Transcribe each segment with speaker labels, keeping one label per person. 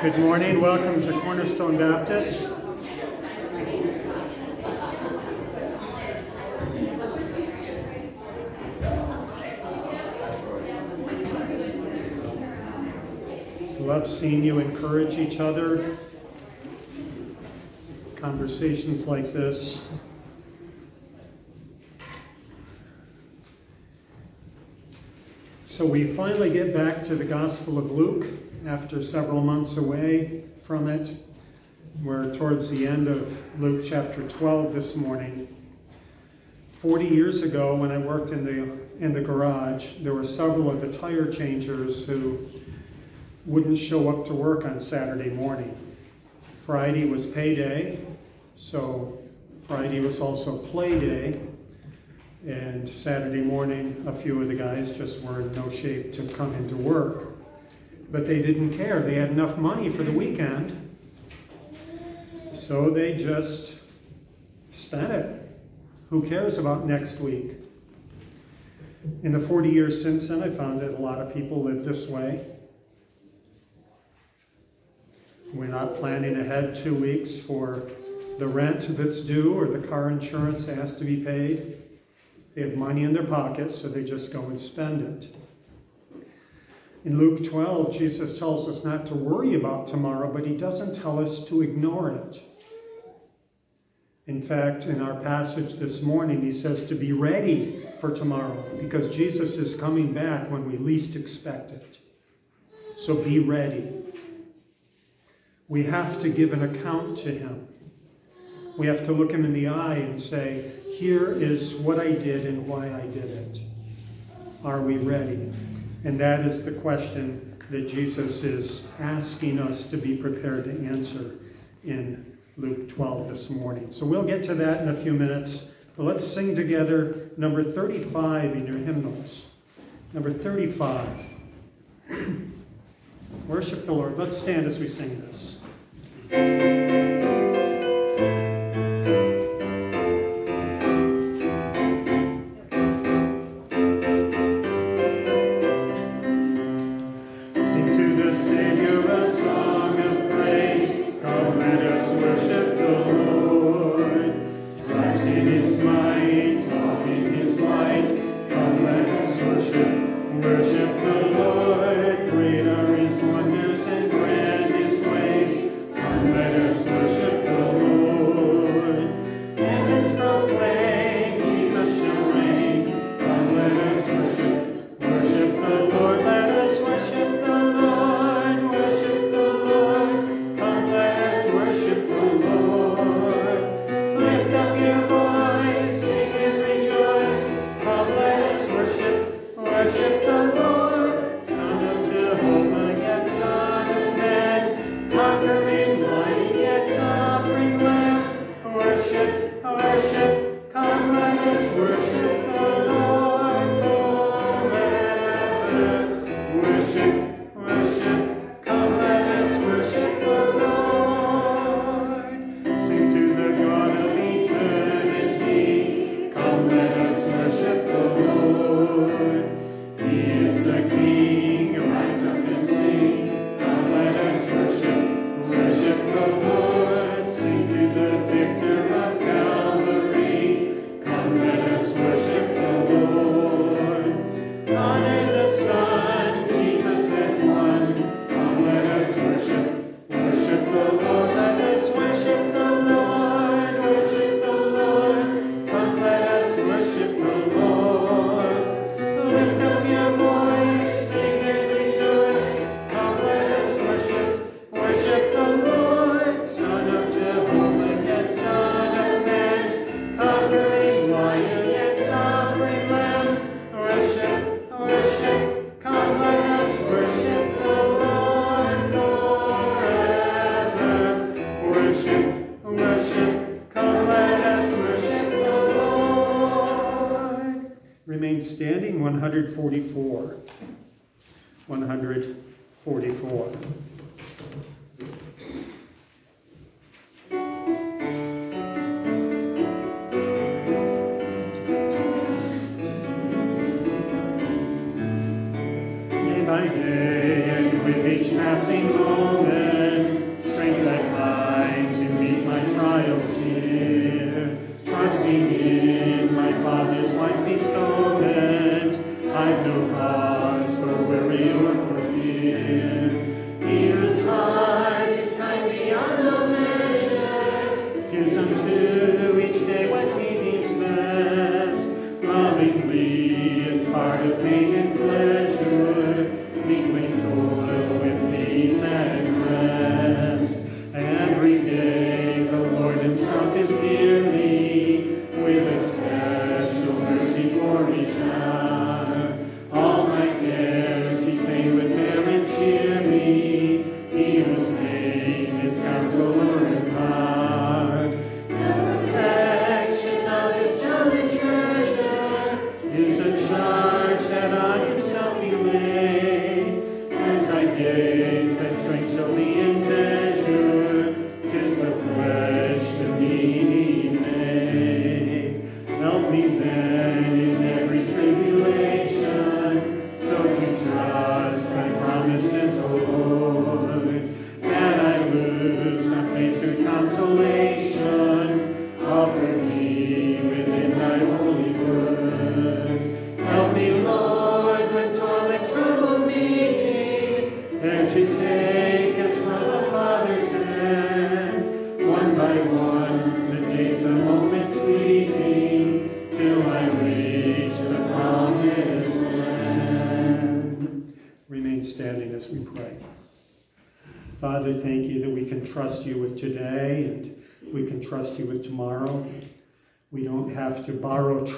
Speaker 1: Good morning. Welcome to Cornerstone Baptist. Love seeing you encourage each other. Conversations like this. So we finally get back to the Gospel of Luke after several months away from it. We're towards the end of Luke chapter 12 this morning. 40 years ago, when I worked in the, in the garage, there were several of the tire changers who wouldn't show up to work on Saturday morning. Friday was payday, so Friday was also play day. And Saturday morning, a few of the guys just were in no shape to come into work. But they didn't care. They had enough money for the weekend. So they just spent it. Who cares about next week? In the 40 years since then, I found that a lot of people live this way. We're not planning ahead two weeks for the rent that's due or the car insurance that has to be paid. They have money in their pockets, so they just go and spend it. In Luke 12, Jesus tells us not to worry about tomorrow, but he doesn't tell us to ignore it. In fact, in our passage this morning, he says to be ready for tomorrow because Jesus is coming back when we least expect it. So be ready. We have to give an account to him. We have to look him in the eye and say, Here is what I did and why I did it. Are we ready? And that is the question that Jesus is asking us to be prepared to answer in Luke 12 this morning. So we'll get to that in a few minutes. But let's sing together number 35 in your hymnals. Number 35. Worship the Lord. Let's stand as we sing this.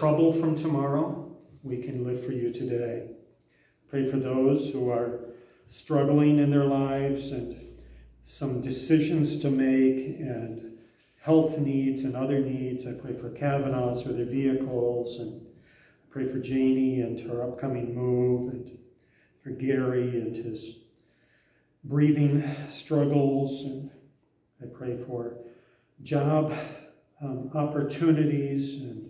Speaker 1: Trouble from tomorrow. We can live for you today. Pray for those who are struggling in their lives and some decisions to make and health needs and other needs. I pray for Kavanaugh's or their vehicles and pray for Janie and her upcoming move and for Gary and his breathing struggles. And I pray for job um, opportunities and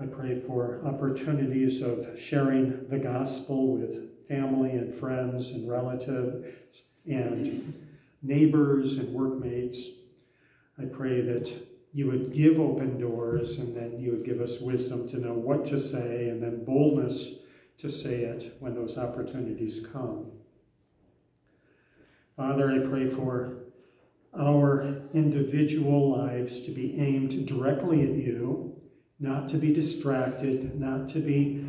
Speaker 1: I pray for opportunities of sharing the gospel with family and friends and relatives and neighbors and workmates. I pray that you would give open doors and then you would give us wisdom to know what to say and then boldness to say it when those opportunities come. Father, I pray for our individual lives to be aimed directly at you, not to be distracted, not to be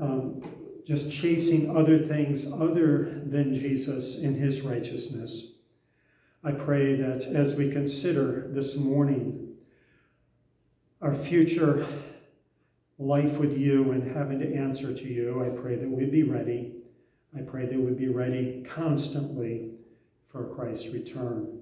Speaker 1: um, just chasing other things other than Jesus in his righteousness. I pray that as we consider this morning our future life with you and having to answer to you, I pray that we'd be ready. I pray that we'd be ready constantly for Christ's return.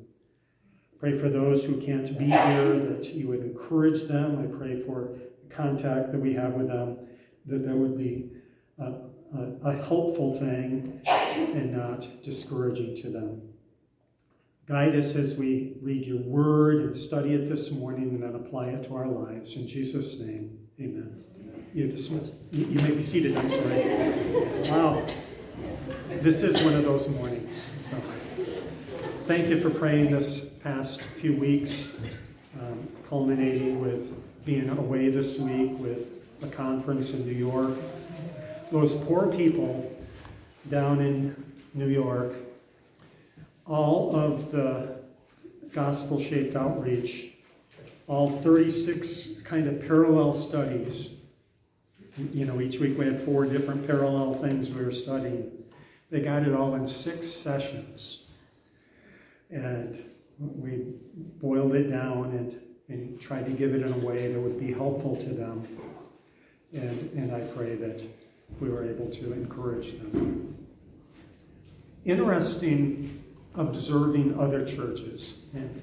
Speaker 1: Pray for those who can't be here, that you would encourage them. I pray for contact that we have with them, that that would be a, a, a helpful thing and not discouraging to them. Guide us as we read your word and study it this morning and then apply it to our lives. In Jesus' name, amen. You're dismissed. You, you may be seated, I'm sorry. Wow. This is one of those mornings. So thank you for praying this past few weeks, um, culminating with being away this week with a conference in New York. Those poor people down in New York, all of the gospel-shaped outreach, all 36 kind of parallel studies, you know, each week we had four different parallel things we were studying. They got it all in six sessions. And we boiled it down and, and tried to give it in a way that would be helpful to them. And, and I pray that we were able to encourage them. Interesting observing other churches. And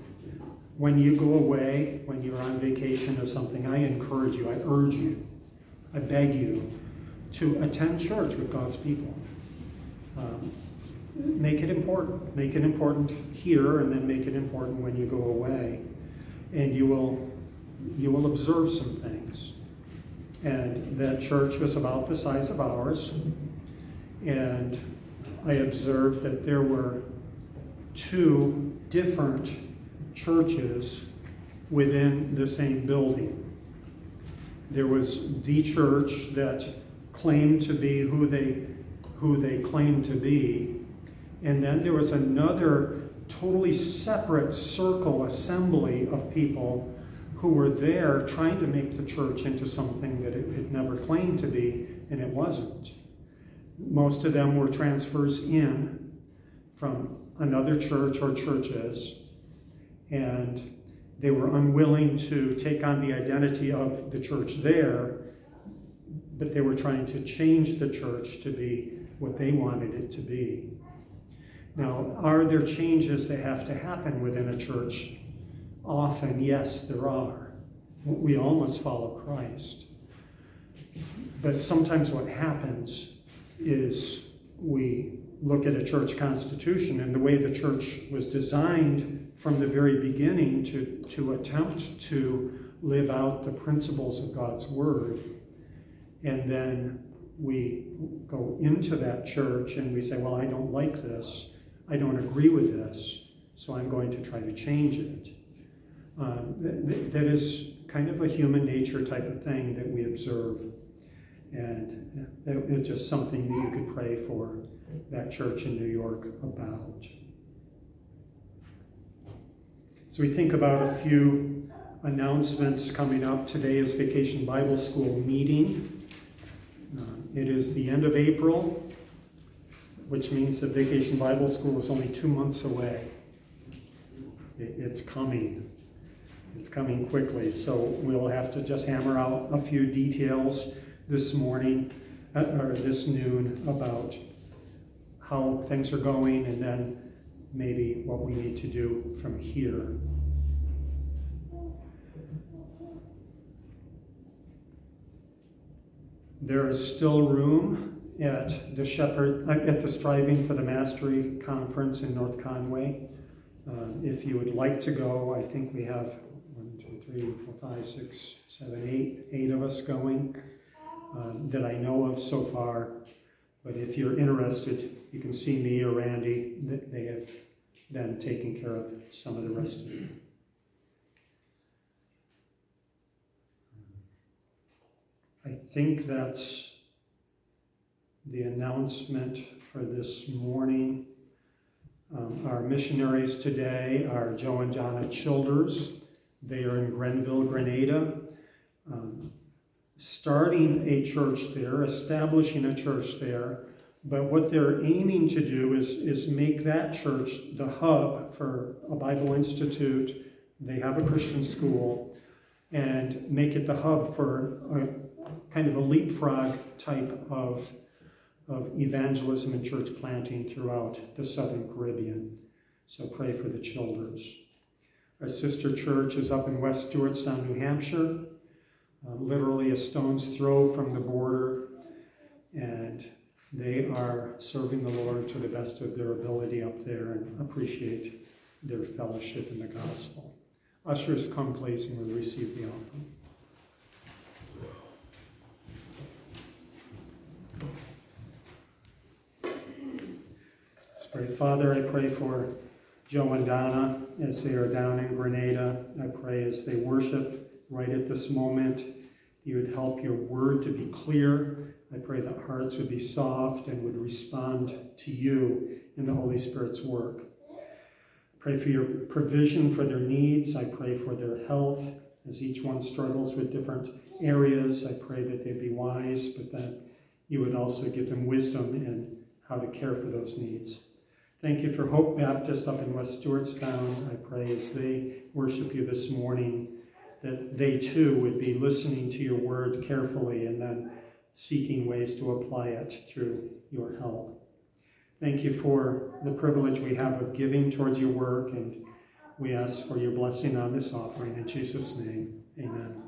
Speaker 1: when you go away, when you're on vacation or something, I encourage you, I urge you, I beg you to attend church with God's people. Um, make it important. Make it important here and then make it important when you go away. And you will, you will observe some things. And that church was about the size of ours. And I observed that there were two different churches within the same building. There was the church that claimed to be who they who they claimed to be, and then there was another totally separate circle assembly of people who were there trying to make the church into something that it had never claimed to be, and it wasn't. Most of them were transfers in from another church or churches, and they were unwilling to take on the identity of the church there, but they were trying to change the church to be what they wanted it to be. Now, are there changes that have to happen within a church? Often, yes, there are. We all must follow Christ. But sometimes what happens is we look at a church constitution and the way the church was designed from the very beginning to, to attempt to live out the principles of God's word. And then we go into that church and we say, well, I don't like this. I don't agree with this, so I'm going to try to change it. Um, th that is kind of a human nature type of thing that we observe. And it's just something that you could pray for that church in New York about. So we think about a few announcements coming up. Today is Vacation Bible School meeting. Uh, it is the end of April, which means the Vacation Bible School is only two months away. It's coming. It's coming quickly, so we'll have to just hammer out a few details this morning, uh, or this noon, about how things are going and then maybe what we need to do from here. There is still room at the Shepherd, at the Striving for the Mastery Conference in North Conway. Uh, if you would like to go, I think we have one, two, three, four, five, six, seven, eight, eight of us going um, that I know of so far. But if you're interested, you can see me or Randy. They have been taking care of some of the rest of you. I think that's the announcement for this morning. Um, our missionaries today are Joe and Jonna Childers. They are in Grenville, Grenada. Um, starting a church there, establishing a church there, but what they're aiming to do is, is make that church the hub for a Bible Institute. They have a Christian school and make it the hub for a kind of a leapfrog type of, of evangelism and church planting throughout the Southern Caribbean. So pray for the Childers. Our sister church is up in West Stewartstown, New Hampshire uh, literally a stone's throw from the border, and they are serving the Lord to the best of their ability up there and appreciate their fellowship in the gospel. Ushers, come please and we'll receive the offering. Pray. Father, I pray for Joe and Donna as they are down in Grenada. I pray as they worship right at this moment. You would help your word to be clear. I pray that hearts would be soft and would respond to you in the Holy Spirit's work. Pray for your provision for their needs. I pray for their health as each one struggles with different areas. I pray that they'd be wise, but that you would also give them wisdom in how to care for those needs. Thank you for Hope Baptist up in West Stewartstown. I pray as they worship you this morning that they too would be listening to your word carefully and then seeking ways to apply it through your help. Thank you for the privilege we have of giving towards your work, and we ask for your blessing on this offering. In Jesus' name, amen.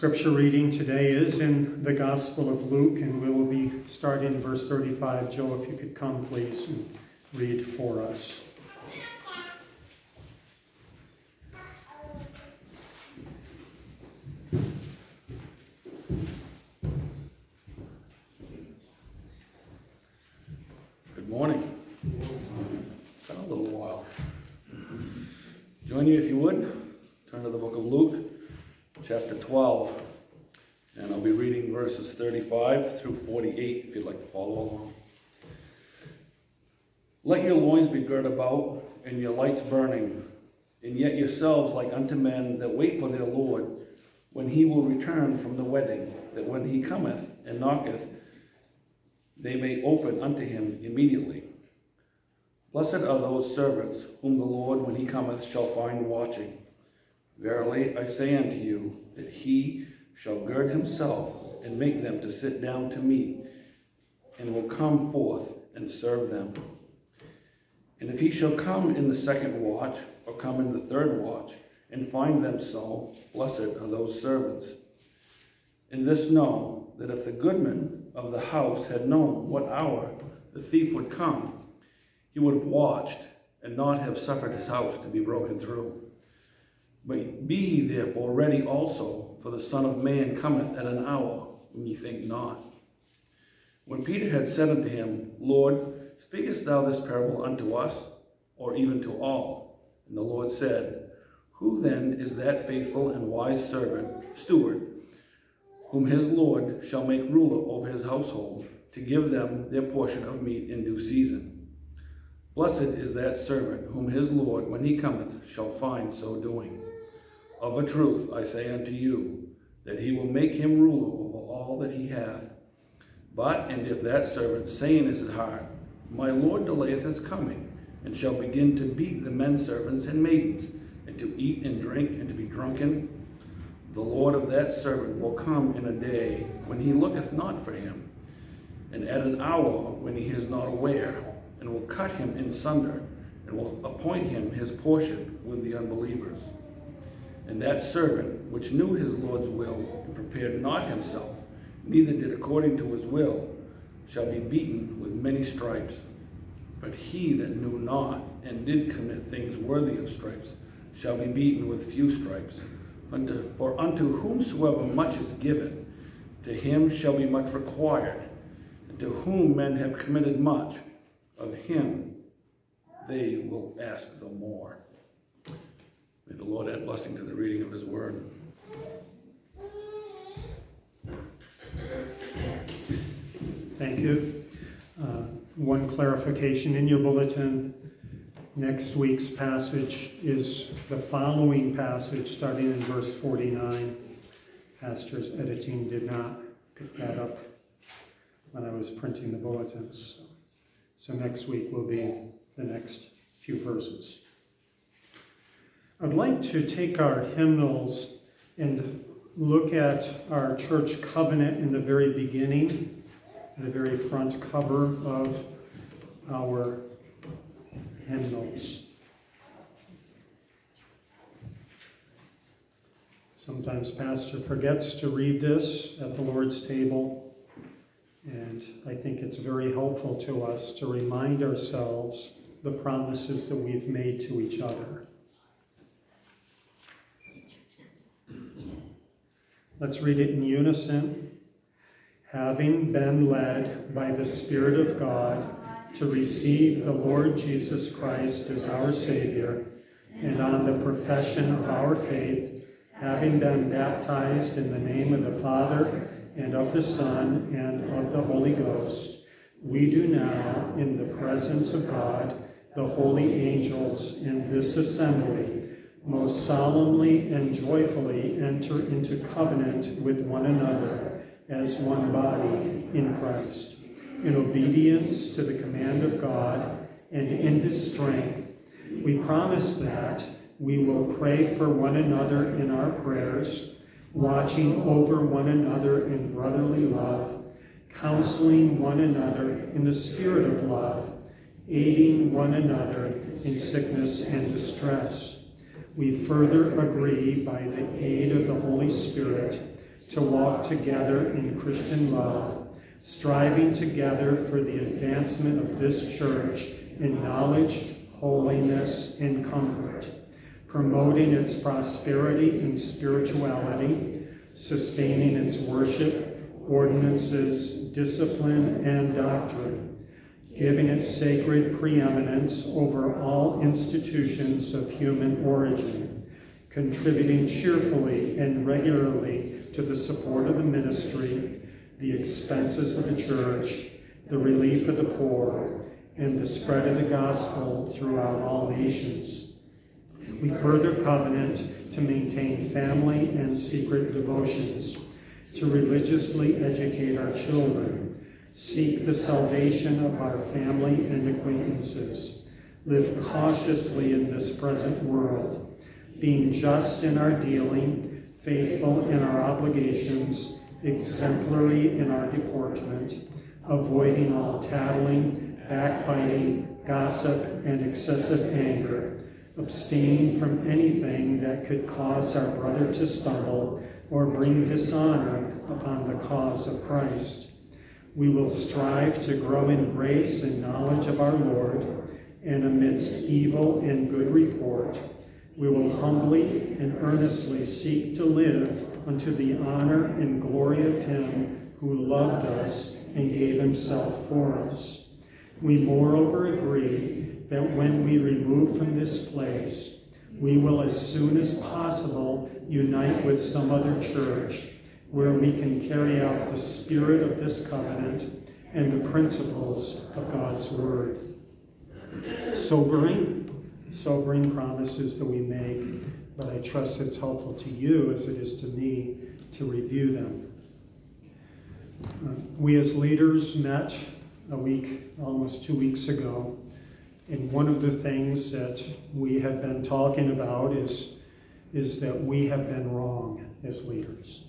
Speaker 1: Scripture reading today is in the Gospel of Luke, and we will be starting in verse 35. Joe, if you could come, please, and read for us.
Speaker 2: Good morning. It's been a little while. Join me if you would. Turn to the book of Luke, chapter 12. And I'll be reading verses 35 through 48 if you'd like to follow along. Let your girt about and your lights burning, and yet yourselves like unto men that wait for their Lord, when he will return from the wedding, that when he cometh and knocketh, they may open unto him immediately. Blessed are those servants whom the Lord, when he cometh, shall find watching. Verily I say unto you, that he shall gird himself and make them to sit down to meat, and will come forth and serve them. And if he shall come in the second watch, or come in the third watch, and find them so, blessed are those servants. In this know that if the goodman of the house had known what hour the thief would come, he would have watched and not have suffered his house to be broken through. But be therefore ready also, for the Son of Man cometh at an hour when ye think not. When Peter had said unto him, Lord, speakest thou this parable unto us, or even to all? And the Lord said, Who then is that faithful and wise servant, steward, whom his Lord shall make ruler over his household, to give them their portion of meat in due season? Blessed is that servant whom his Lord, when he cometh, shall find so doing. Of a truth I say unto you, that he will make him ruler over all that he hath. But, and if that servant say in his heart, My Lord delayeth his coming, and shall begin to beat the men servants and maidens, and to eat and drink, and to be drunken, the Lord of that servant will come in a day when he looketh not for him, and at an hour when he is not aware, and will cut him in sunder, and will appoint him his portion with the unbelievers. And that servant, which knew his Lord's will, and prepared not himself, neither did according to his will, shall be beaten with many stripes. But he that knew not, and did commit things worthy of stripes, shall be beaten with few stripes. Unto, for unto whomsoever much is given, to him shall be much required. And to whom men have committed much, of him they will ask the more. May the Lord add blessing to the reading of his word.
Speaker 1: Thank you. Uh, one clarification in your bulletin. Next week's passage is the following passage, starting in verse 49. Pastor's editing did not pick that up when I was printing the bulletins. So next week will be the next few verses. I'd like to take our hymnals and look at our church covenant in the very beginning, the very front cover of our hymnals. Sometimes pastor forgets to read this at the Lord's table. And I think it's very helpful to us to remind ourselves the promises that we've made to each other. Let's read it in unison. Having been led by the Spirit of God to receive the Lord Jesus Christ as our Savior, and on the profession of our faith, having been baptized in the name of the Father, and of the Son, and of the Holy Ghost, we do now, in the presence of God, the holy angels, and this assembly, most solemnly and joyfully enter into covenant with one another as one body in Christ. In obedience to the command of God and in his strength, we promise that we will pray for one another in our prayers watching over one another in brotherly love, counseling one another in the spirit of love, aiding one another in sickness and distress. We further agree by the aid of the Holy Spirit to walk together in Christian love, striving together for the advancement of this church in knowledge, holiness, and comfort, promoting its prosperity and spirituality, sustaining its worship, ordinances, discipline, and doctrine, giving it sacred preeminence over all institutions of human origin, contributing cheerfully and regularly to the support of the ministry, the expenses of the church, the relief of the poor, and the spread of the gospel throughout all nations. We further covenant to maintain family and secret devotions, to religiously educate our children, seek the salvation of our family and acquaintances, live cautiously in this present world, being just in our dealing, faithful in our obligations, exemplary in our deportment, avoiding all tattling, backbiting, gossip, and excessive anger, abstaining from anything that could cause our brother to stumble or bring dishonor upon the cause of Christ. We will strive to grow in grace and knowledge of our Lord, and amidst evil and good report, we will humbly and earnestly seek to live unto the honor and glory of him who loved us and gave himself for us. We moreover agree that when we remove from this place, we will as soon as possible unite with some other church where we can carry out the spirit of this covenant and the principles of God's word. Sobering, sobering promises that we make, but I trust it's helpful to you as it is to me to review them. Uh, we as leaders met a week, almost two weeks ago, and one of the things that we have been talking about is, is that we have been wrong as leaders.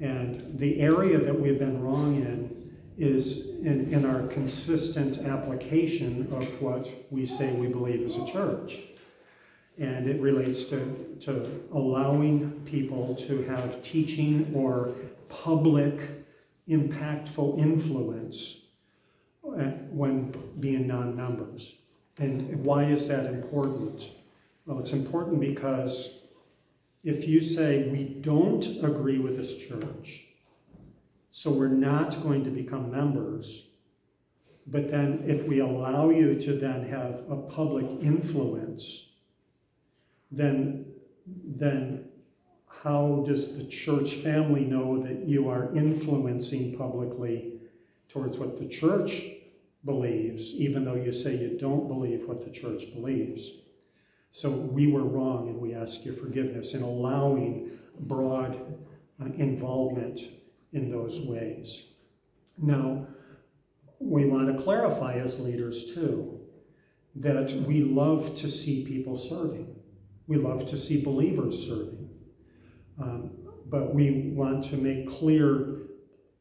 Speaker 1: And the area that we've been wrong in is in, in our consistent application of what we say we believe as a church. And it relates to, to allowing people to have teaching or public impactful influence uh, when being non-members. And why is that important? Well, it's important because if you say we don't agree with this church, so we're not going to become members, but then if we allow you to then have a public influence, then, then how does the church family know that you are influencing publicly towards what the church believes, even though you say you don't believe what the church believes? So we were wrong, and we ask your forgiveness in allowing broad uh, involvement in those ways. Now, we want to clarify as leaders too that we love to see people serving. We love to see believers serving. Um, but we want to make clear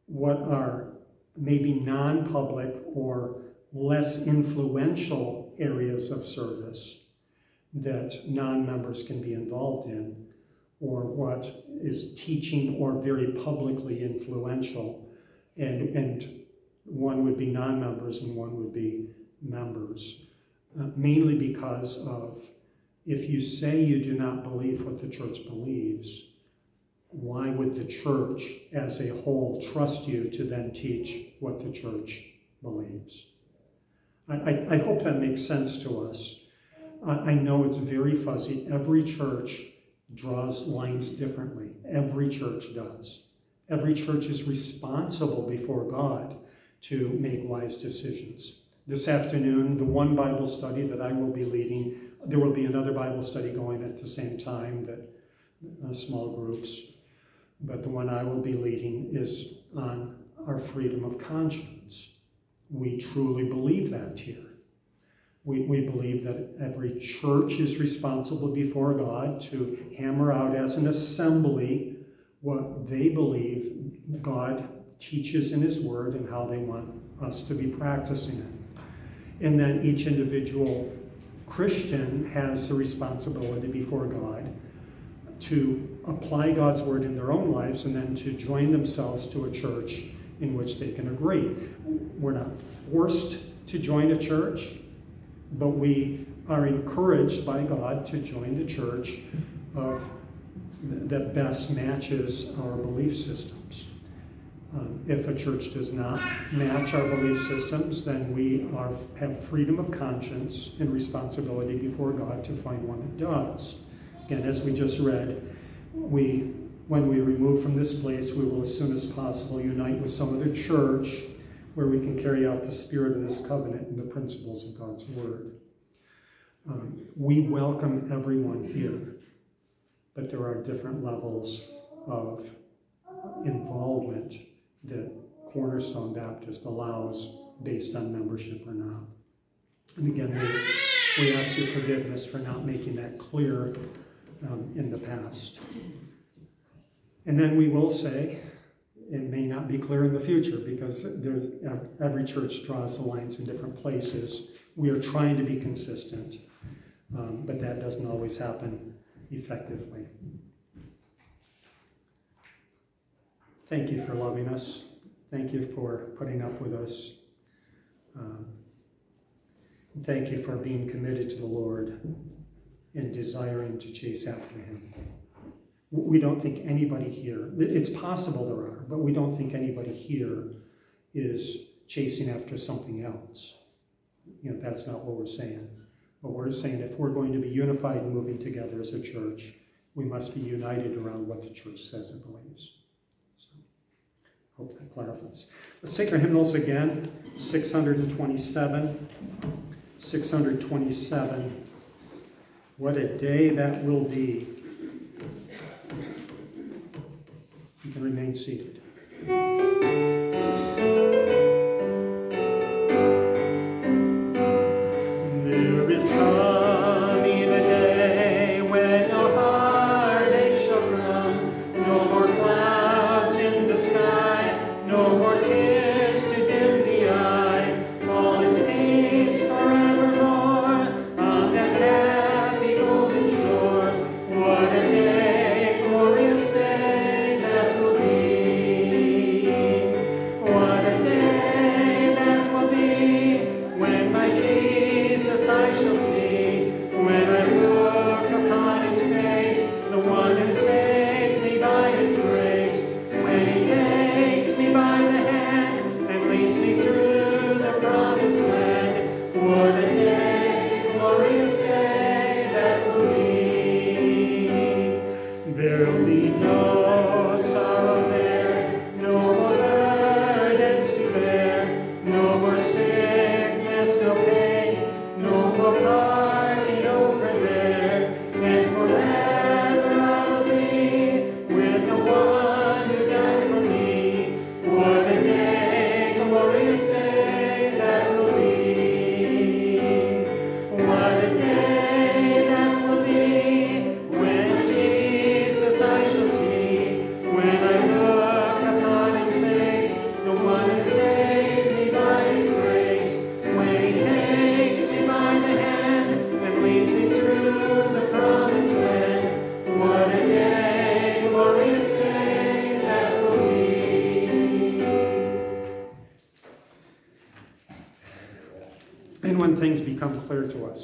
Speaker 1: what are maybe non public or less influential areas of service that non-members can be involved in, or what is teaching or very publicly influential. And, and one would be non-members and one would be members, uh, mainly because of if you say you do not believe what the church believes, why would the church as a whole trust you to then teach what the church believes? I, I, I hope that makes sense to us. I know it's very fuzzy. Every church draws lines differently. Every church does. Every church is responsible before God to make wise decisions. This afternoon, the one Bible study that I will be leading, there will be another Bible study going at the same time, that uh, small groups. But the one I will be leading is on our freedom of conscience. We truly believe that here. We, we believe that every church is responsible before God to hammer out as an assembly what they believe God teaches in His Word and how they want us to be practicing it. And then each individual Christian has the responsibility before God to apply God's word in their own lives and then to join themselves to a church in which they can agree. We're not forced to join a church, but we are encouraged by God to join the church of that best matches our belief systems. Um, if a church does not match our belief systems, then we are, have freedom of conscience and responsibility before God to find one that does. Again, as we just read, we, when we remove from this place, we will as soon as possible unite with some other church where we can carry out the spirit of this covenant and the principles of God's word. Um, we welcome everyone here, but there are different levels of involvement that Cornerstone Baptist allows based on membership or not. And again, we, we ask your forgiveness for not making that clear um, in the past. And then we will say, it may not be clear in the future because every church draws the lines in different places. We are trying to be consistent, um, but that doesn't always happen effectively. Thank you for loving us. Thank you for putting up with us. Um, thank you for being committed to the Lord and desiring to chase after Him. We don't think anybody here, it's possible there are, but we don't think anybody here is chasing after something else. You know, that's not what we're saying. But we're saying if we're going to be unified and moving together as a church, we must be united around what the church says and believes. So, hope that clarifies. Let's take our hymnals again. 627. 627. What a day that will be. Can remain seated.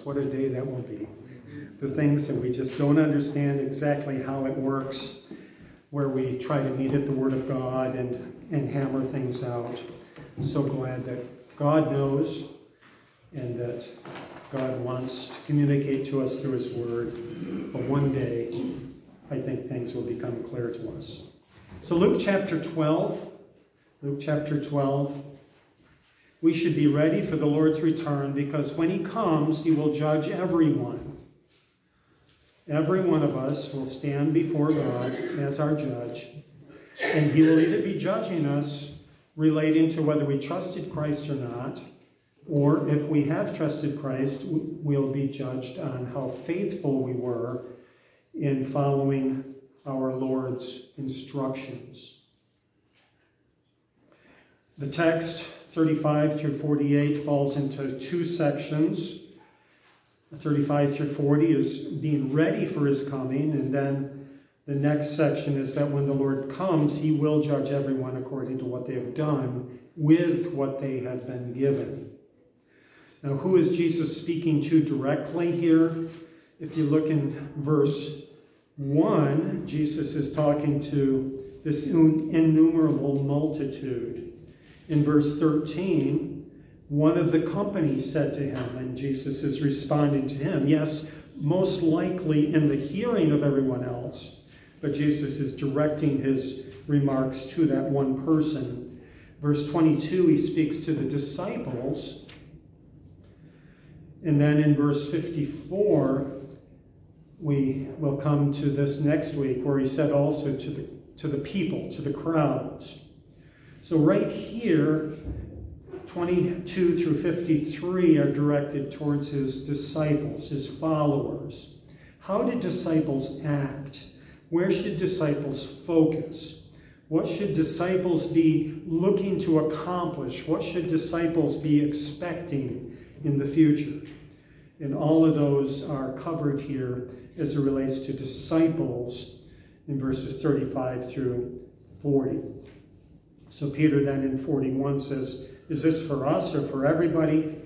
Speaker 1: What a day that will be. The things that we just don't understand exactly how it works, where we try to meet at the Word of God and, and hammer things out. I'm so glad that God knows and that God wants to communicate to us through His Word. But one day, I think things will become clear to us. So, Luke chapter 12, Luke chapter 12. We should be ready for the Lord's return because when he comes, he will judge everyone. Every one of us will stand before God as our judge, and he will either be judging us relating to whether we trusted Christ or not, or if we have trusted Christ, we'll be judged on how faithful we were in following our Lord's instructions. The text 35 through 48 falls into two sections. 35 through 40 is being ready for his coming, and then The next section is that when the Lord comes, he will judge everyone according to what they have done with what they have been given. Now, who is Jesus speaking to directly here? If you look in verse 1, Jesus is talking to this innumerable multitude. In verse 13, one of the company said to him, and Jesus is responding to him, yes, most likely in the hearing of everyone else, but Jesus is directing his remarks to that one person. Verse 22, he speaks to the disciples. And then in verse 54, we will come to this next week where he said also to the, to the people, to the crowds. So right here, 22 through 53 are directed towards his disciples, his followers. How did disciples act? Where should disciples focus? What should disciples be looking to accomplish? What should disciples be expecting in the future? And all of those are covered here as it relates to disciples in verses 35 through 40. So Peter then in 41 says, Is this for us or for everybody?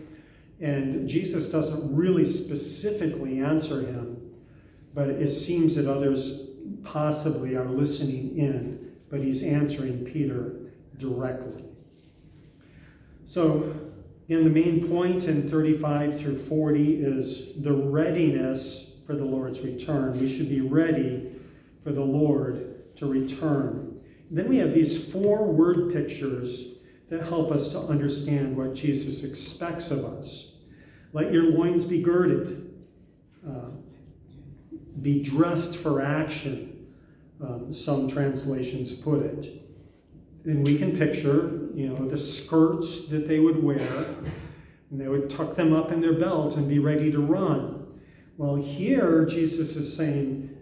Speaker 1: And Jesus doesn't really specifically answer him, but it seems that others possibly are listening in, but he's answering Peter directly. So, in the main point in 35 through 40 is the readiness for the Lord's return. We should be ready for the Lord to return. Then we have these four word pictures that help us to understand what Jesus expects of us. Let your loins be girded, uh, be dressed for action, um, some translations put it. And we can picture, you know, the skirts that they would wear, and they would tuck them up in their belt and be ready to run. Well, here Jesus is saying,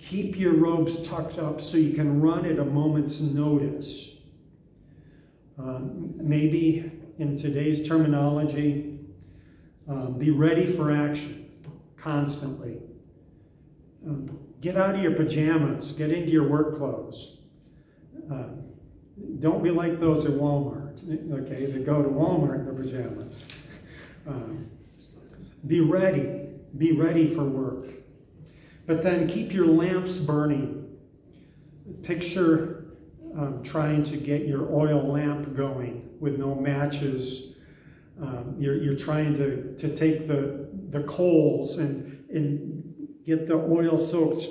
Speaker 1: keep your robes tucked up so you can run at a moment's notice. Um, maybe in today's terminology, um, be ready for action constantly. Um, get out of your pajamas, get into your work clothes. Uh, don't be like those at Walmart, okay, that go to Walmart in their pajamas. Um, be ready be ready for work. But then keep your lamps burning. Picture um, trying to get your oil lamp going with no matches. Um, you're, you're trying to, to take the, the coals and, and get the oil soaked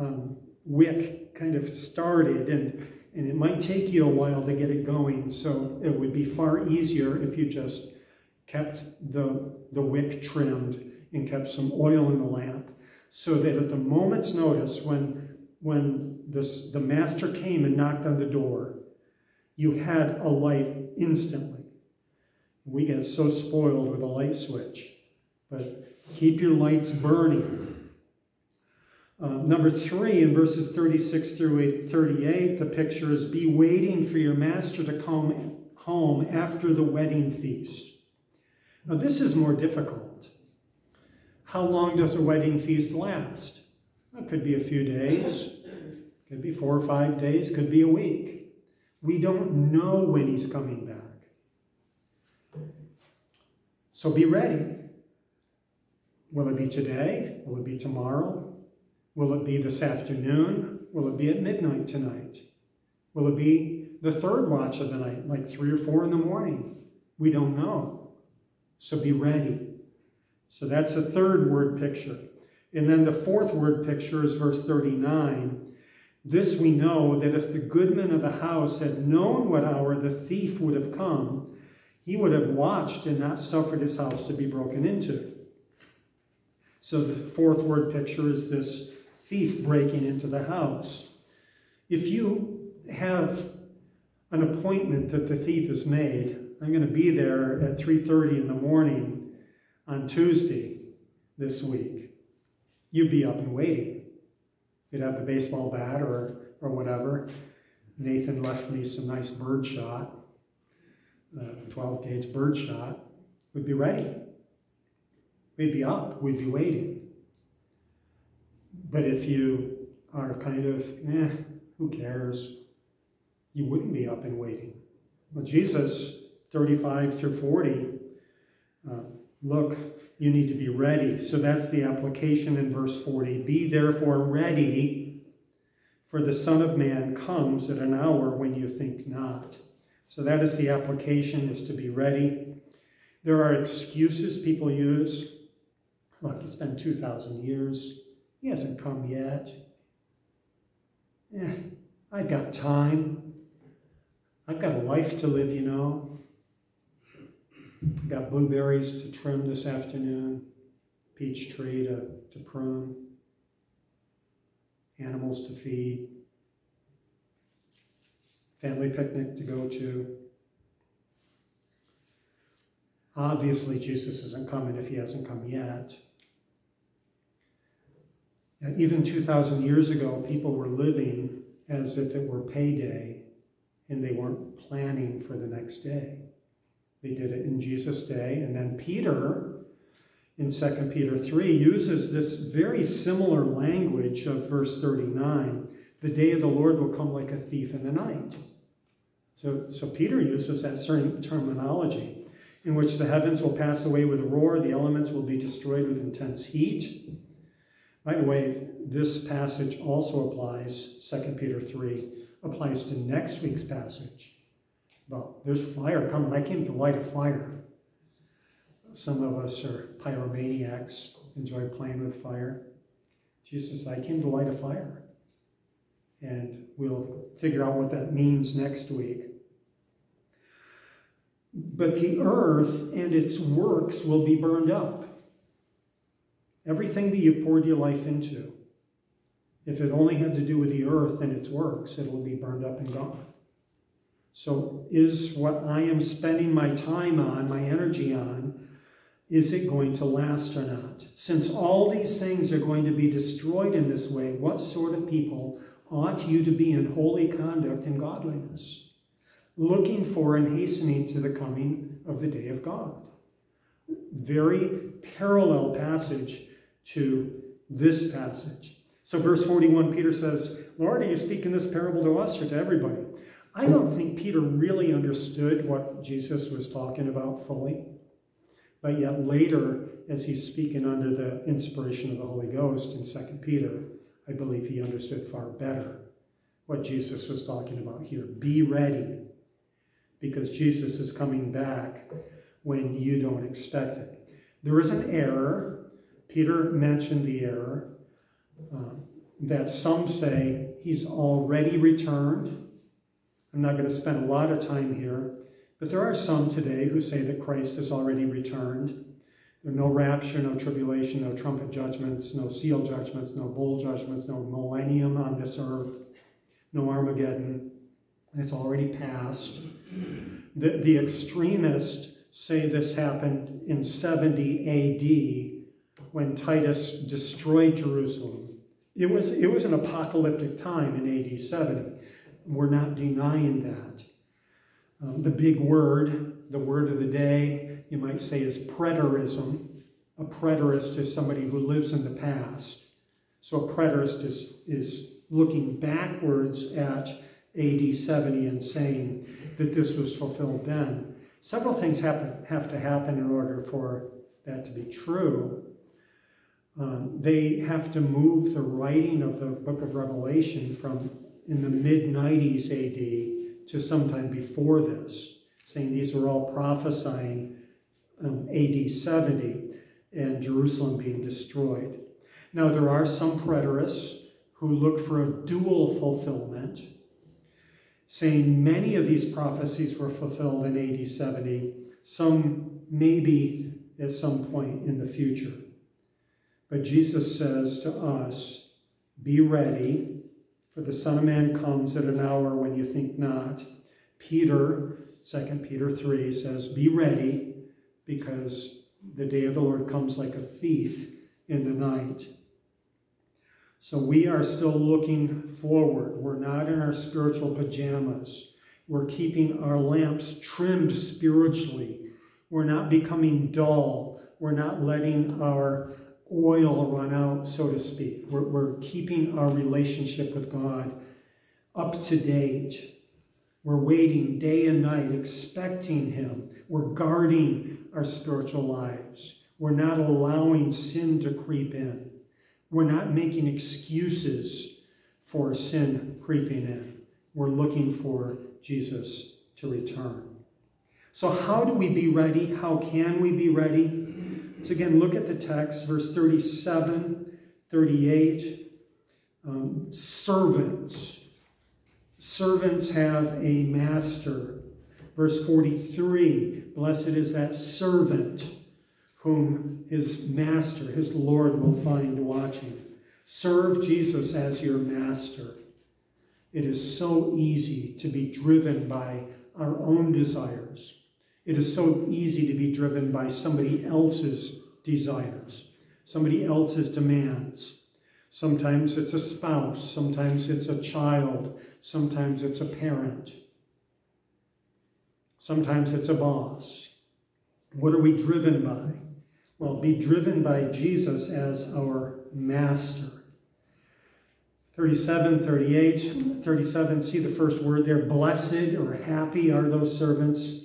Speaker 1: um, wick kind of started. And, and it might take you a while to get it going. So it would be far easier if you just kept the, the wick trimmed and kept some oil in the lamp so that at the moment's notice when, when this, the master came and knocked on the door, you had a light instantly. We get so spoiled with a light switch, but keep your lights burning. Uh, number three, in verses 36 through 38, the picture is be waiting for your master to come home after the wedding feast. Now, this is more difficult. How long does a wedding feast last? It could be a few days, could be four or five days, could be a week. We don't know when he's coming back. So be ready. Will it be today? Will it be tomorrow? Will it be this afternoon? Will it be at midnight tonight? Will it be the third watch of the night, like three or four in the morning? We don't know. So be ready. So that's the third word picture. And then the fourth word picture is verse 39. This we know that if the goodman of the house had known what hour the thief would have come, he would have watched and not suffered his house to be broken into. So the fourth word picture is this thief breaking into the house. If you have an appointment that the thief has made, I'm going to be there at 3.30 in the morning on Tuesday this week, you'd be up and waiting. You'd have the baseball bat or, or whatever. Nathan left me some nice bird shot, uh, 12 gauge bird shot. We'd be ready. We'd be up. We'd be waiting. But if you are kind of, eh, who cares? You wouldn't be up and waiting. Well, Jesus, 35 through 40, uh, look, you need to be ready. So that's the application in verse 40. Be therefore ready, for the Son of Man comes at an hour when you think not. So that is the application, is to be ready. There are excuses people use. Look, it's been 2,000 years. He hasn't come yet. Eh, I've got time. I've got a life to live, you know. Got blueberries to trim this afternoon, peach tree to, to prune, animals to feed, family picnic to go to. Obviously, Jesus isn't coming if he hasn't come yet. Even 2,000 years ago, people were living as if it were payday and they weren't planning for the next day. They did it in Jesus' day. And then Peter, in 2 Peter 3, uses this very similar language of verse 39 the day of the Lord will come like a thief in the night. So, so Peter uses that certain terminology in which the heavens will pass away with a roar, the elements will be destroyed with intense heat. By the way, this passage also applies, 2 Peter 3, applies to next week's passage. Well, there's fire coming. I came to light a fire. Some of us are pyromaniacs, enjoy playing with fire. Jesus, says, I came to light a fire. And we'll figure out what that means next week. But the earth and its works will be burned up. Everything that you poured your life into, if it only had to do with the earth and its works, it will be burned up and gone. So, is what I am spending my time on, my energy on, is it going to last or not? Since all these things are going to be destroyed in this way, what sort of people ought you to be in holy conduct and godliness, looking for and hastening to the coming of the day of God? Very parallel passage to this passage. So, verse 41, Peter says, Lord, are you speaking this parable to us or to everybody? I don't think Peter really understood what Jesus was talking about fully. But yet later, as he's speaking under the inspiration of the Holy Ghost in 2 Peter, I believe he understood far better what Jesus was talking about here. Be ready, because Jesus is coming back when you don't expect it. There is an error. Peter mentioned the error uh, that some say he's already returned I'm not going to spend a lot of time here, but there are some today who say that Christ has already returned. There are no rapture, no tribulation, no trumpet judgments, no seal judgments, no bowl judgments, no millennium on this earth, no Armageddon. It's already passed. The, the extremists say this happened in 70 AD when Titus destroyed Jerusalem. It was, it was an apocalyptic time in AD 70. We're not denying that. Um, the big word, the word of the day, you might say, is preterism. A preterist is somebody who lives in the past. So a preterist is, is looking backwards at AD 70 and saying that this was fulfilled then. Several things happen, have to happen in order for that to be true. Um, they have to move the writing of the book of Revelation from in the mid 90s AD to sometime before this, saying these are all prophesying um, AD 70 and Jerusalem being destroyed. Now, there are some preterists who look for a dual fulfillment, saying many of these prophecies were fulfilled in AD 70, some maybe at some point in the future. But Jesus says to us, be ready for the Son of Man comes at an hour when you think not. Peter, 2 Peter 3, says, Be ready, because the day of the Lord comes like a thief in the night. So we are still looking forward. We're not in our spiritual pajamas. We're keeping our lamps trimmed spiritually. We're not becoming dull. We're not letting our oil run out, so to speak. We're, we're keeping our relationship with God up to date. We're waiting day and night, expecting Him. We're guarding our spiritual lives. We're not allowing sin to creep in. We're not making excuses for sin creeping in. We're looking for Jesus to return. So, how do we be ready? How can we be ready? So, again, look at the text, verse 37, 38. Um, servants. Servants have a master. Verse 43 Blessed is that servant whom his master, his Lord, will find watching. Serve Jesus as your master. It is so easy to be driven by our own desires. It is so easy to be driven by somebody else's desires, somebody else's demands. Sometimes it's a spouse, sometimes it's a child, sometimes it's a parent, sometimes it's a boss. What are we driven by? Well, be driven by Jesus as our master. 37, 38, 37, see the first word there. Blessed or happy are those servants.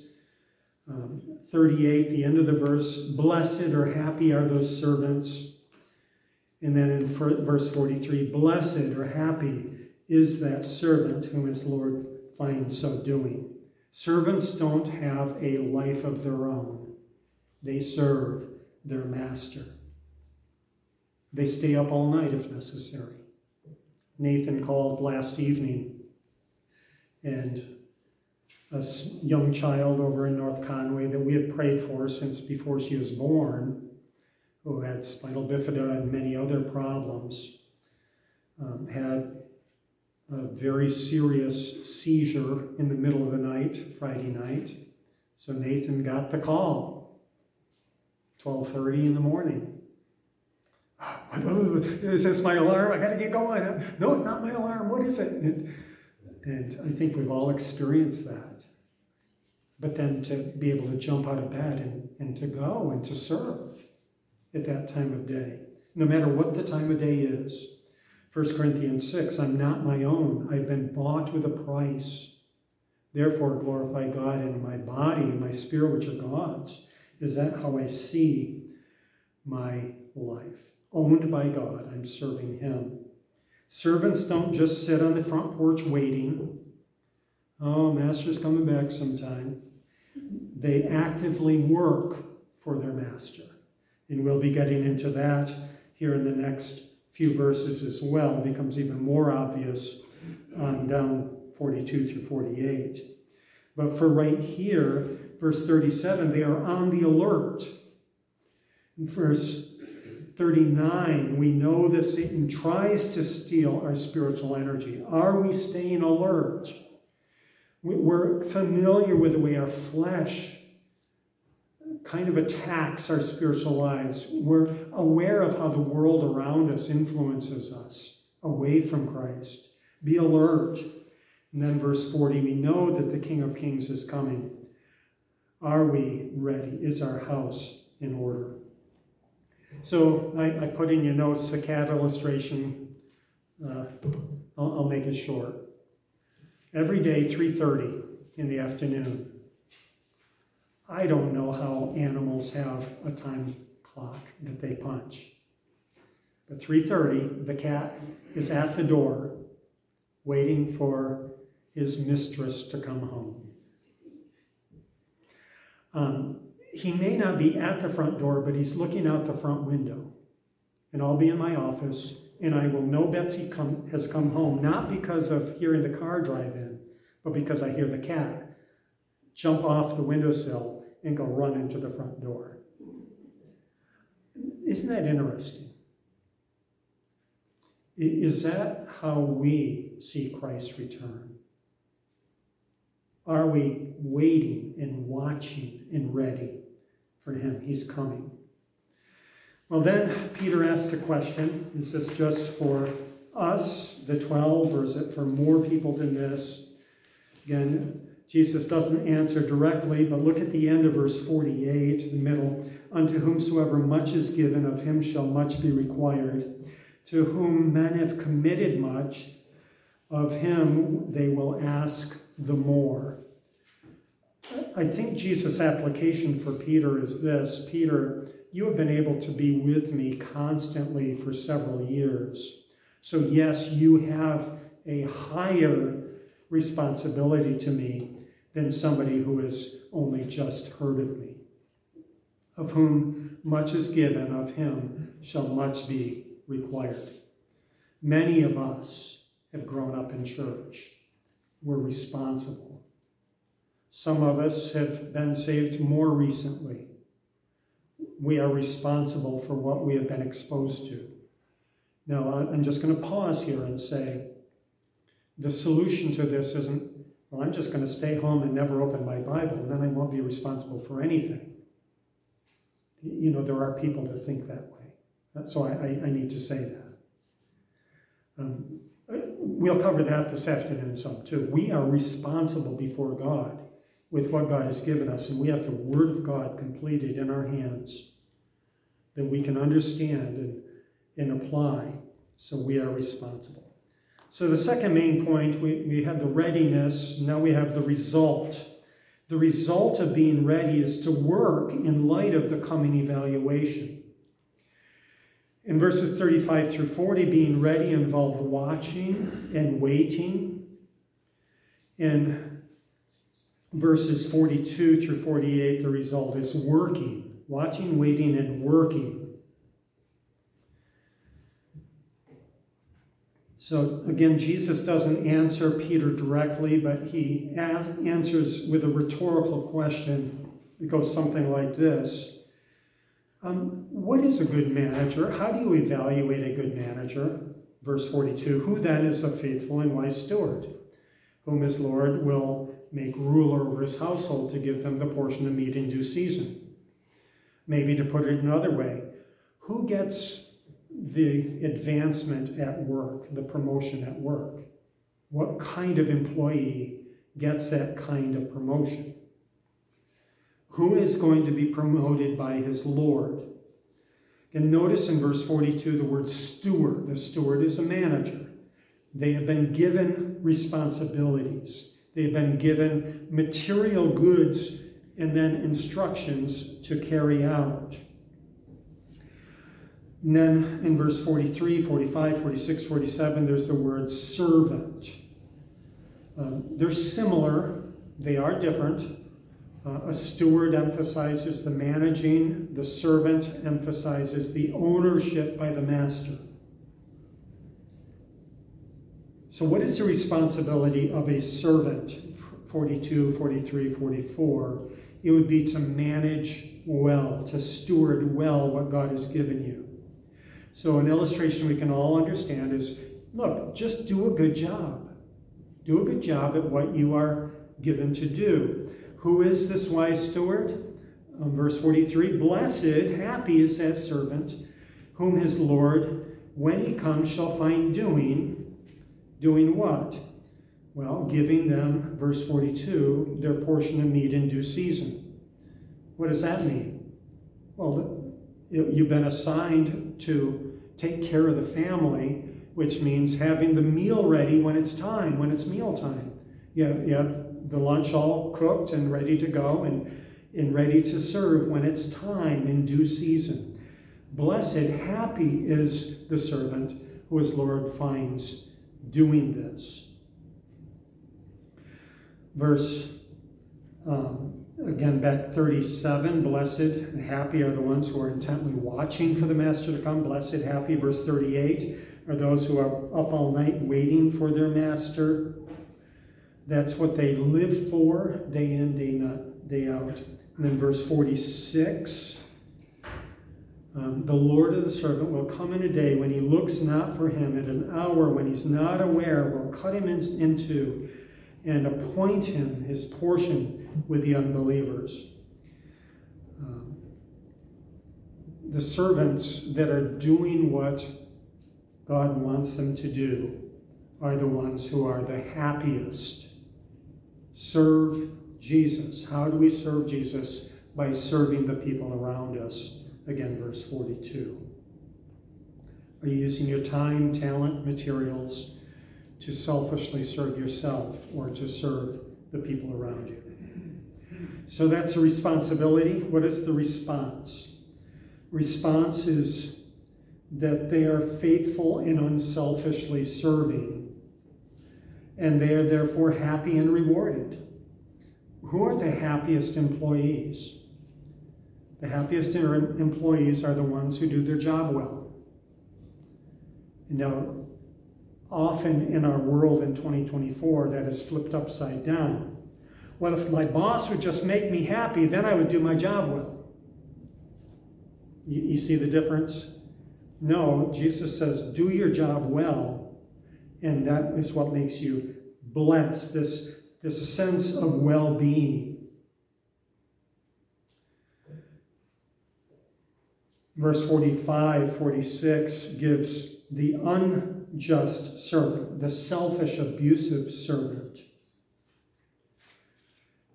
Speaker 1: Um, 38, the end of the verse. Blessed or happy are those servants. And then in verse 43, blessed or happy is that servant whom his Lord finds so doing. Servants don't have a life of their own, they serve their master. They stay up all night if necessary. Nathan called last evening, and a young child over in North Conway that we had prayed for since before she was born, who had spinal bifida and many other problems, um, had a very serious seizure in the middle of the night, Friday night. So Nathan got the call, 12.30 in the morning. Is this my alarm? I got to get going. No, it's not my alarm. What is it? And I think we've all experienced that. But then to be able to jump out of bed and, and to go and to serve at that time of day, no matter what the time of day is. 1 Corinthians 6, I'm not my own. I've been bought with a price. Therefore, glorify God in my body and my spirit, which are God's. Is that how I see my life? owned by God. I'm serving Him. Servants don't just sit on the front porch waiting. Oh, Master's coming back sometime. They actively work for their Master. And we'll be getting into that here in the next few verses as well. It becomes even more obvious um, down 42 through 48. But for right here, verse 37, they are on the alert. In verse 39, we know that Satan tries to steal our spiritual energy. Are we staying alert? We're familiar with the way our flesh kind of attacks our spiritual lives. We're aware of how the world around us influences us away from Christ. Be alert. And then verse 40, we know that the King of Kings is coming. Are we ready? Is our house in order? So I, I put in your notes a cat illustration. Uh, I'll, I'll make it short. Every day, 3.30 in the afternoon. I don't know how animals have a time clock that they punch. But 3.30, the cat is at the door waiting for his mistress to come home. Um, he may not be at the front door, but he's looking out the front window. And I'll be in my office, and I will know Betsy come, has come home, not because of hearing the car drive in, but because I hear the cat jump off the windowsill and go run into the front door. Isn't that interesting? Is that how we see Christ's return? Are we waiting and watching and ready for him. He's coming. Well, then Peter asks the question is this just for us, the 12, or is it for more people than this? Again, Jesus doesn't answer directly, but look at the end of verse 48, the middle. Unto whomsoever much is given, of him shall much be required. To whom men have committed much, of him they will ask the more. I think Jesus' application for Peter is this Peter, you have been able to be with me constantly for several years. So, yes, you have a higher responsibility to me than somebody who has only just heard of me. Of whom much is given, of him shall much be required. Many of us have grown up in church. We're responsible. Some of us have been saved more recently. We are responsible for what we have been exposed to. Now, I'm just going to pause here and say the solution to this isn't, well, I'm just going to stay home and never open my Bible, and then I won't be responsible for anything. You know, there are people that think that way. So I, I, I need to say that. Um, we'll cover that this afternoon some too. We are responsible before God with what God has given us, and we have the Word of God completed in our hands that we can understand and, and apply, so we are responsible. So the second main point, we, we had the readiness, now we have the result. The result of being ready is to work in light of the coming evaluation. In verses 35 through 40, being ready involved watching and waiting. In verses 42 through 48, the result is working, watching, waiting, and working. So again, Jesus doesn't answer Peter directly, but he answers with a rhetorical question. It goes something like this um, What is a good manager? How do you evaluate a good manager? Verse 42 Who then is a faithful and wise steward, whom his Lord will make ruler over his household to give them the portion of meat in due season? Maybe to put it another way, who gets the advancement at work, the promotion at work. What kind of employee gets that kind of promotion? Who is going to be promoted by his Lord? And notice in verse 42 the word steward. The steward is a manager. They have been given responsibilities. They've been given material goods and then instructions to carry out. And then in verse 43, 45, 46, 47, there's the word servant. Um, they're similar, they are different. Uh, a steward emphasizes the managing, the servant emphasizes the ownership by the master. So, what is the responsibility of a servant? 42, 43, 44. It would be to manage well, to steward well what God has given you. So an illustration we can all understand is, look, just do a good job. Do a good job at what you are given to do. Who is this wise steward? Um, verse 43, Blessed, happy is that servant, whom his Lord, when he comes, shall find doing, doing what? Well, giving them, verse 42, their portion of meat in due season. What does that mean? Well, you've been assigned to take care of the family, which means having the meal ready when it's time, when it's meal time. You have, you have the lunch all cooked and ready to go and, and ready to serve when it's time in due season. Blessed, happy is the servant who his Lord finds doing this. Verse um, Again, back 37, blessed and happy are the ones who are intently watching for the Master to come. Blessed, happy, verse 38, are those who are up all night waiting for their Master. That's what they live for, day in, day, not, day out. And then verse 46, um, the Lord of the servant will come in a day when he looks not for him, at an hour when he's not aware, will cut him in, two and appoint him his portion with the unbelievers. Um, the servants that are doing what God wants them to do are the ones who are the happiest. Serve Jesus. How do we serve Jesus? by serving the people around us. Again, verse 42. Are you using your time, talent, materials to selfishly serve yourself or to serve the people around you? So that's a responsibility. What is the response? Response is that they are faithful and unselfishly serving, and they are therefore happy and rewarded. Who are the happiest employees? The happiest employees are the ones who do their job well. Now, often in our world in 2024, that is flipped upside down. Well, if my boss would just make me happy, then I would do my job well. You, you see the difference? No, Jesus says, do your job well, and that is what makes you blessed, this, this sense of well being. Verse 45, 46 gives the unjust servant, the selfish, abusive servant.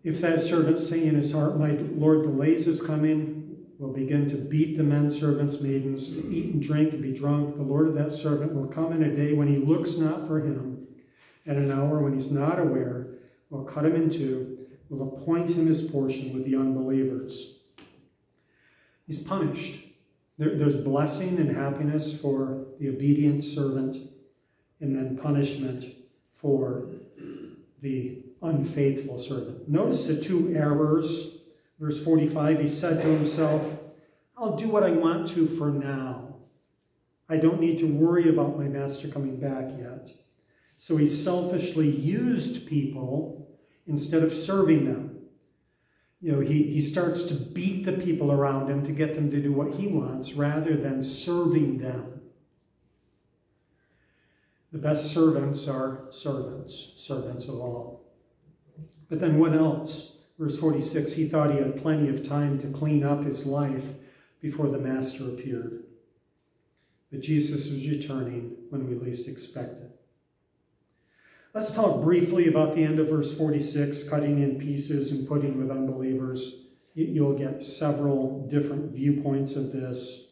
Speaker 1: If that servant say in his heart, My Lord delays his coming, will begin to beat the men servants, maidens, to eat and drink and be drunk, the Lord of that servant will come in a day when he looks not for him, at an hour when he's not aware, will cut him in two, will appoint him his portion with the unbelievers. He's punished. There, there's blessing and happiness for the obedient servant, and then punishment for the unfaithful servant. Notice the two errors. Verse 45, he said to himself, I'll do what I want to for now. I don't need to worry about my master coming back yet. So he selfishly used people instead of serving them you know, he, he starts to beat the people around him to get them to do what he wants rather than serving them. The best servants are servants, servants of all. But then what else? Verse 46 he thought he had plenty of time to clean up his life before the master appeared. But Jesus was returning when we least expected. Let's talk briefly about the end of verse 46, cutting in pieces and putting with unbelievers. You'll get several different viewpoints of this.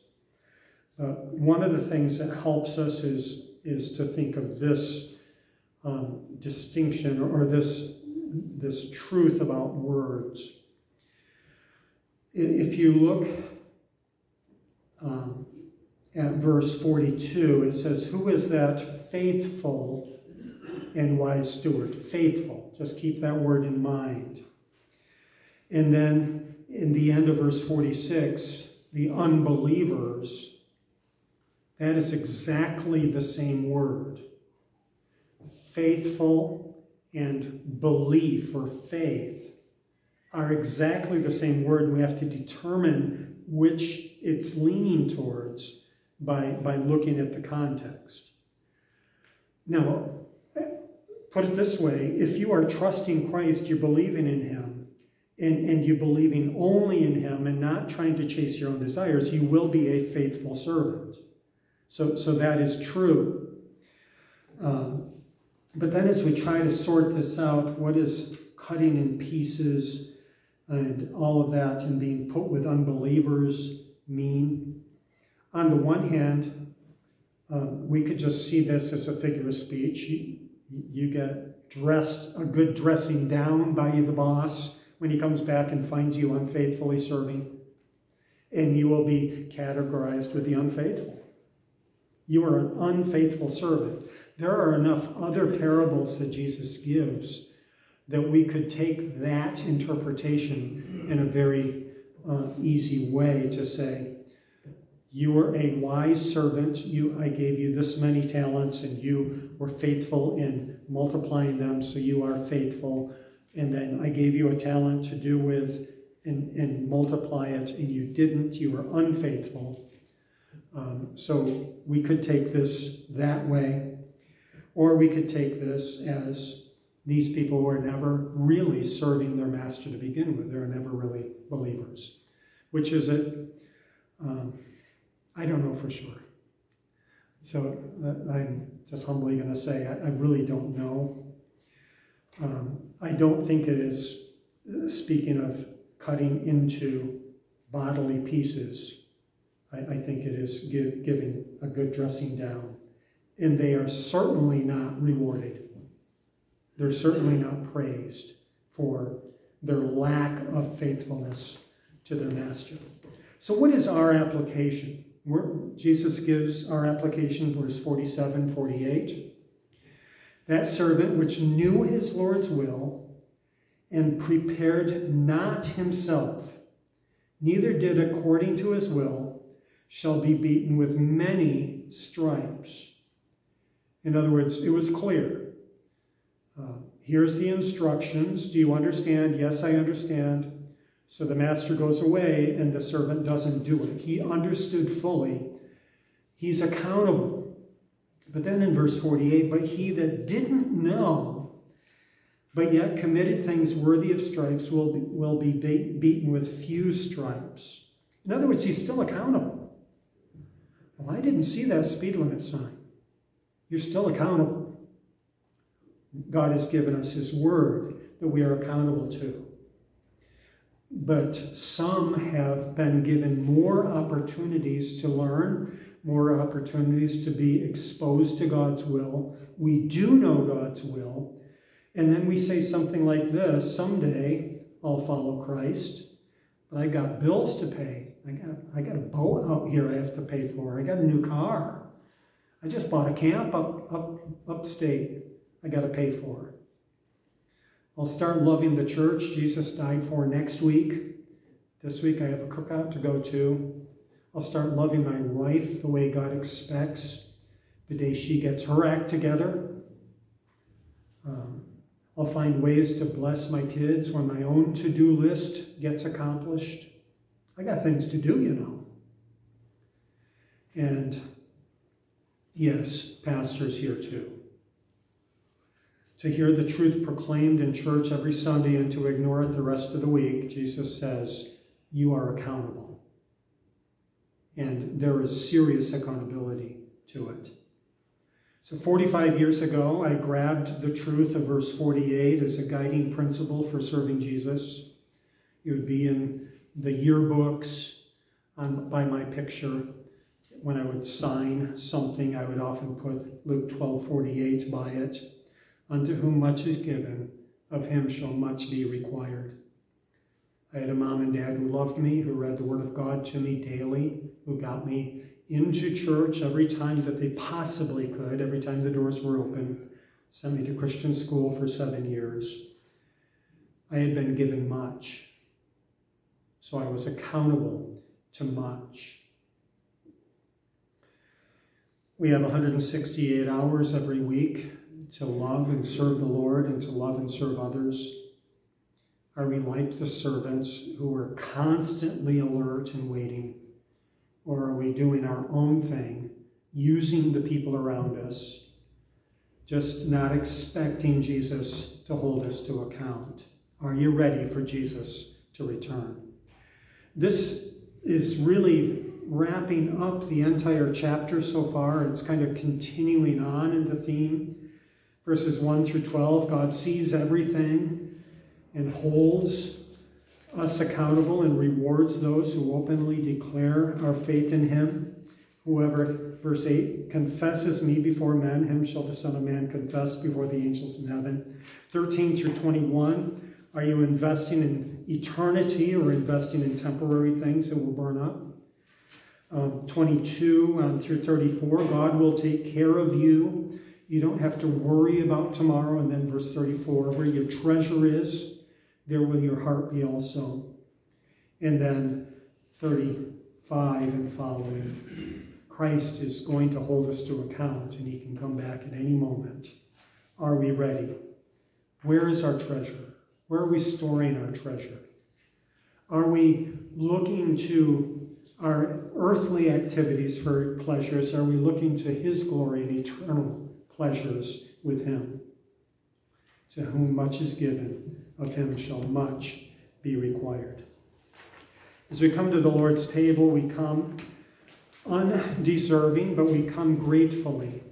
Speaker 1: Uh, one of the things that helps us is, is to think of this um, distinction or, or, this, this truth about words. If you look um, at verse 42, it says, Who is that faithful and wise steward. Faithful. Just keep that word in mind. And then in the end of verse 46, the unbelievers, that is exactly the same word. Faithful and belief or faith are exactly the same word. We have to determine which it's leaning towards by, by looking at the context. Now, Put it this way if you are trusting Christ, you're believing in Him, and, and you're believing only in Him and not trying to chase your own desires, you will be a faithful servant. So, so that is true. Um, but then, as we try to sort this out, what is cutting in pieces and all of that and being put with unbelievers mean? On the one hand, uh, we could just see this as a figure of speech you get dressed, a good dressing down by the boss when he comes back and finds you unfaithfully serving. And you will be categorized with the unfaithful. You are an unfaithful servant. There are enough other parables that Jesus gives that we could take that interpretation in a very uh, easy way to say, you were a wise servant. You, I gave you this many talents, and you were faithful in multiplying them, so you are faithful. And then I gave you a talent to do with and, and multiply it, and you didn't. You were unfaithful. Um, so we could take this that way, or we could take this as these people were never really serving their master to begin with. They're never really believers. Which is it? Um, I don't know for sure. So uh, I'm just humbly going to say I, really don't know. Um, I don't think it is, uh, speaking of cutting into bodily pieces, I, I think it is give, giving a good dressing down. And they are certainly not rewarded. They're certainly not praised for their lack of faithfulness to their master. So, what is our application? Jesus gives our application, verse 47 48. That servant which knew his Lord's will and prepared not himself, neither did according to his will, shall be beaten with many stripes. In other words, it was clear. Uh, here's the instructions. Do you understand? Yes, I understand. So the master goes away and the servant doesn't do it. He understood fully. He's accountable. But then in verse 48, but he that didn't know, but yet committed things worthy of stripes, will be, will be beaten with few stripes. In other words, he's still accountable. Well, I didn't see that speed limit sign. You're still accountable. God has given us his word that we are accountable to. But some have been given more opportunities to learn, more opportunities to be exposed to God's will. We do know God's will. And then we say something like this someday I'll follow Christ, but I got bills to pay. I got, I got a boat out here I have to pay for. I got a new car. I just bought a camp up, up upstate I got to pay for. I'll start loving the church Jesus died for next week. This week I have a cookout to go to. I'll start loving my wife the way God expects the day she gets her act together. Um, I'll find ways to bless my kids when my own to do list gets accomplished. I got things to do, you know. And yes, pastors here too to hear the truth proclaimed in church every Sunday and to ignore it the rest of the week, Jesus says, you are accountable. And there is serious accountability to it. So 45 years ago, I grabbed the truth of verse 48 as a guiding principle for serving Jesus. It would be in the yearbooks on, by my picture. When I would sign something, I would often put Luke 12, 48 by it. Unto whom much is given, of him shall much be required. I had a mom and dad who loved me, who read the Word of God to me daily, who got me into church every time that they possibly could, every time the doors were open, sent me to Christian school for seven years. I had been given much, so I was accountable to much. We have 168 hours every week to love and serve the Lord and to love and serve others? Are we like the servants who are constantly alert and waiting? Or are we doing our own thing, using the people around us, just not expecting Jesus to hold us to account? Are you ready for Jesus to return? This is really wrapping up the entire chapter so far. It's kind of continuing on in the theme verses 1 through 12, God sees everything and holds us accountable and rewards those who openly declare our faith in him. Whoever, verse 8, confesses me before men, him shall the Son of Man confess before the angels in heaven. 13 through 21, are you investing in eternity or investing in temporary things that will burn up? Um, 22 um, through 34, God will take care of you you don't have to worry about tomorrow. And then verse 34, where your treasure is, there will your heart be also. And then 35 and following, Christ is going to hold us to account and he can come back at any moment. Are we ready? Where is our treasure? Where are we storing our treasure? Are we looking to our earthly activities for pleasures? Are we looking to his glory and eternal pleasures with him. To whom much is given, of him shall much be required. As we come to the Lord's table, we come undeserving, but we come gratefully.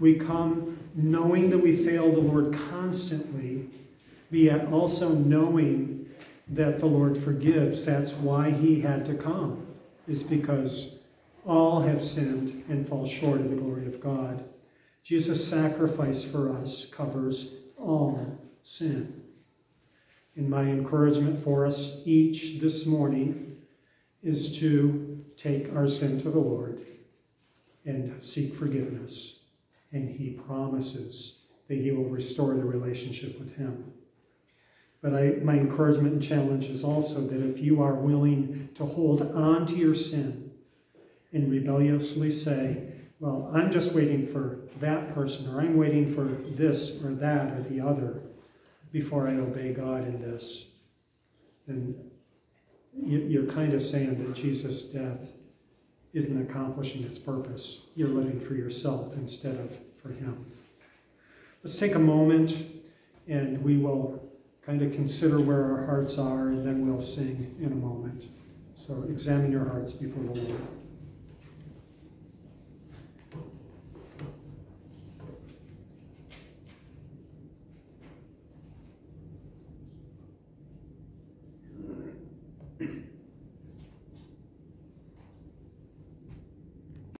Speaker 1: We come knowing that we fail the Lord constantly, but yet also knowing that the Lord forgives. That's why he had to come, is because all have sinned and fall short of the glory of God. Jesus' sacrifice for us covers all sin. And my encouragement for us each this morning is to take our sin to the Lord and seek forgiveness. And he promises that he will restore the relationship with him. But I, my encouragement and challenge is also that if you are willing to hold on to your sin and rebelliously say, well, I'm just waiting for that person, or I'm waiting for this or that or the other before I obey God in this, then you- you're kind of saying that Jesus' death isn't accomplishing its purpose. You're living for yourself instead of for Him. Let's take a moment and we will kind of consider where our hearts are and then we'll sing in a moment. So examine your hearts before the Lord.